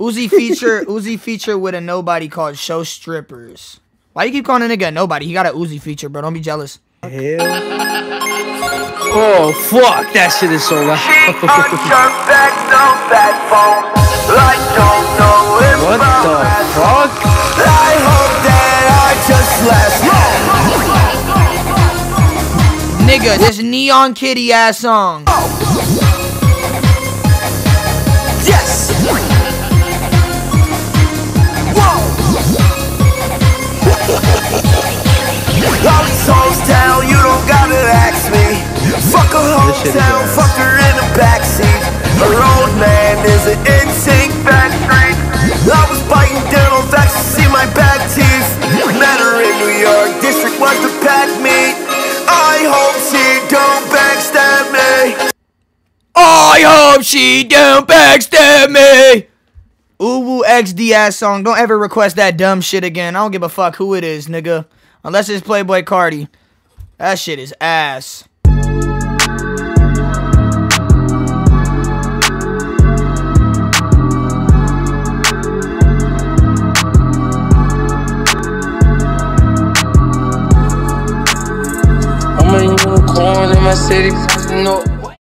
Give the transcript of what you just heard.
Uzi feature Uzi feature with a nobody called Snow Strippers. Why you keep calling a nigga a nobody? He got a Uzi feature, bro. Don't be jealous. Hell. Oh fuck, that shit is so loud. what the fuck? I hope that I just last Nigga, this neon kitty ass song. Yes! Man is an insane backstreet. I was biting dental vax to see my back teeth. Met her in New York, district was the pack meet. I hope she don't backstab me. I hope she don't backstab me. Uwu XD ass song. Don't ever request that dumb shit again. I don't give a fuck who it is, nigga. Unless it's Playboi Carti. That shit is ass. My city, no.